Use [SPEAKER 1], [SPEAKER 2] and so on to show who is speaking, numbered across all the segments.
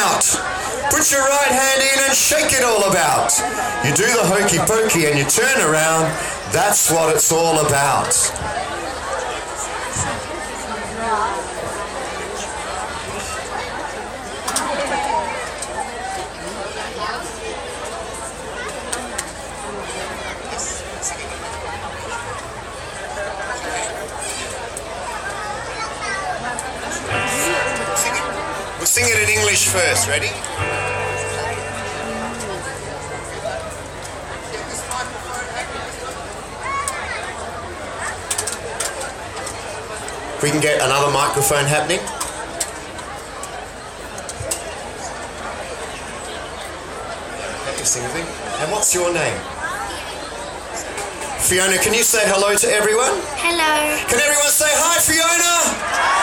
[SPEAKER 1] out. Put your right hand in and shake it all about. You do the hokey pokey and you turn around. That's what it's all about. Sing it in English first. Ready? If We can get another microphone happening. Let me sing a thing. And what's your name? Fiona, can you say hello to everyone?
[SPEAKER 2] Hello.
[SPEAKER 1] Can everyone say hi, Fiona?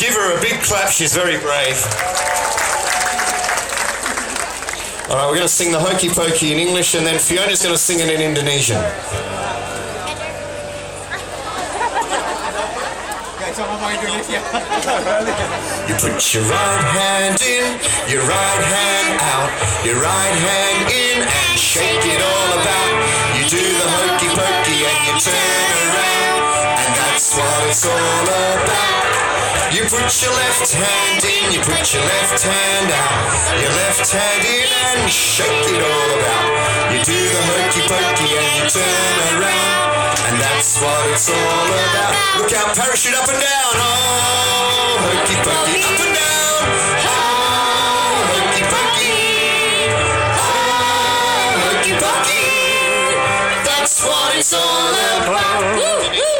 [SPEAKER 1] Give her a big clap, she's very brave. All right, we're going to sing the Hokey Pokey in English and then Fiona's going to sing it in Indonesian. You put your right hand in, your right hand out, your right hand in and shake it all about. You do the hokey pokey and you turn around, and that's what it's all about. You put your left hand in, you put your left hand out, your left hand in and shake it all about. You do the hokey pokey and you turn around, and that's what it's all about. Look out, parachute up and down. Oh, hokey pokey up and down. Oh, hokey pokey. Oh, hokey pokey. That's what it's all about.
[SPEAKER 2] Goyang-goyang.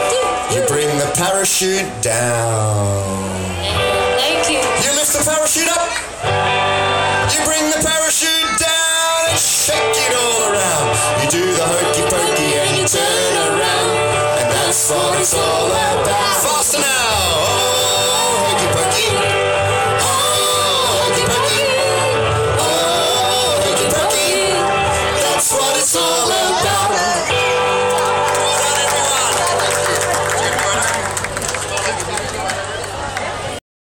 [SPEAKER 1] You bring the parachute down.
[SPEAKER 2] Thank you.
[SPEAKER 1] You lift the parachute up. You bring the parachute down and shake it all around. You do the hokey pokey and you turn around. And that's what it's all about.